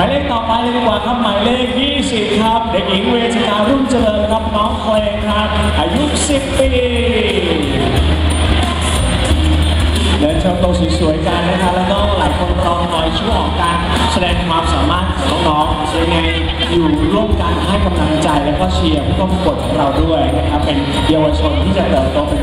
มายเลขต่อไปเลยดีกว่าครับหมายเลข 20 ครับ เด็กหญิงเวชนารุ่งเจริญครับน้องเพลงครับ อายุ 10 ปีเดินชมโตวสวยๆกันนะครับแล้วก็หลายคนรอคอยช่วงของการแสดงความสามารถของน้องๆยังไงอยู่ร่วมกันให้กำลังใจแล้วก็เชียร์ผู้เข้าประกวดของเราด้วยนะครับเป็นเยาวชนที่จะเติบโตเป็น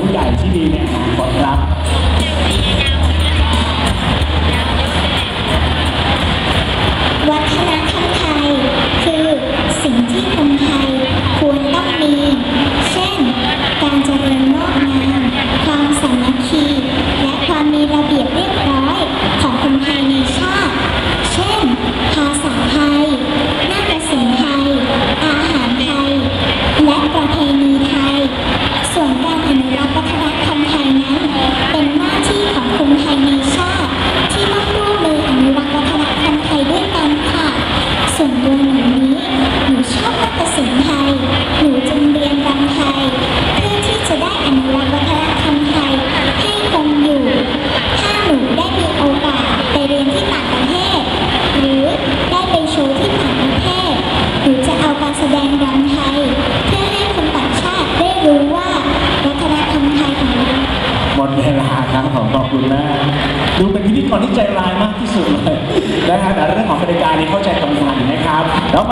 อนเวลาครับขอขอบคุณมากดูเป็นพิธีกรที่ใจร้ายมากที่สุดเลยนะฮะแต่เรื่องของบริการนี้เข้าใจตรงกันนะครับแล้ว